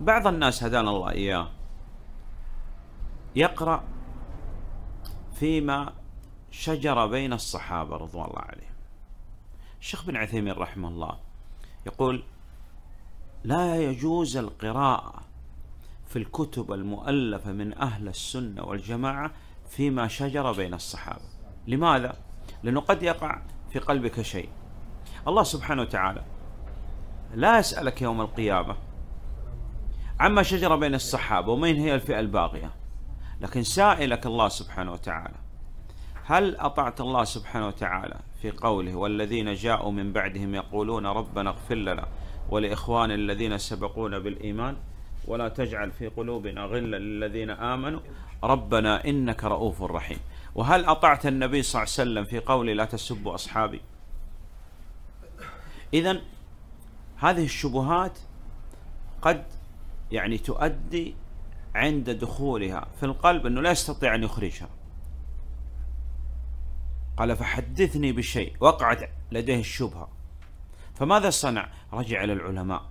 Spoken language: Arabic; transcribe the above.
بعض الناس هدانا الله إياه. يقرأ فيما شجر بين الصحابة رضوان الله عليهم. الشيخ بن عثيمين رحمه الله يقول لا يجوز القراءة في الكتب المؤلفة من أهل السنة والجماعة فيما شجر بين الصحابة. لماذا؟ لأنه قد يقع في قلبك شيء. الله سبحانه وتعالى لا يسألك يوم القيامة عما شجر بين الصحابة ومن هي الفئة الباغية لكن سائلك الله سبحانه وتعالى هل أطعت الله سبحانه وتعالى في قوله والذين جاءوا من بعدهم يقولون ربنا اغفر لنا ولإخوان الذين سبقونا بالإيمان ولا تجعل في قلوبنا غلا للذين آمنوا ربنا إنك رؤوف رحيم. وهل أطعت النبي صلى الله عليه وسلم في قوله لا تسبوا أصحابي؟ إذا هذه الشبهات قد يعني تؤدي عند دخولها في القلب أنه لا يستطيع أن يخرجها. قال فحدثني بشيء وقعت لديه الشبهة. فماذا صنع؟ رجع إلى العلماء.